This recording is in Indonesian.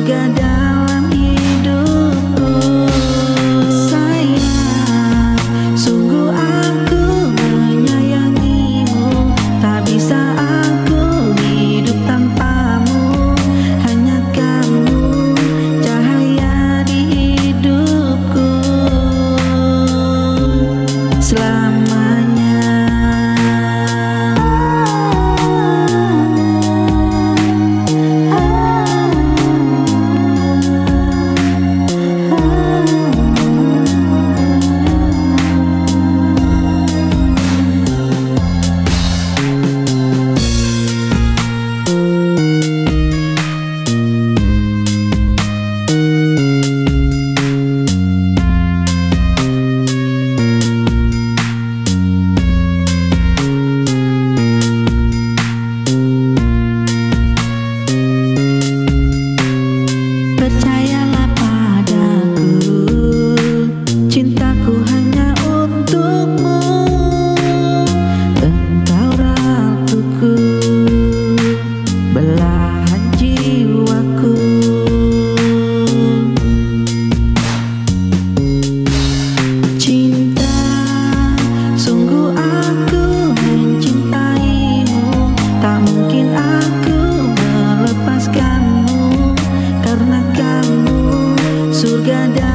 juga dalam hidupku. Sayang, sungguh aku menyayangimu. Tak bisa aku hidup tanpamu. Hanya kamu cahaya di hidupku. Selamat gada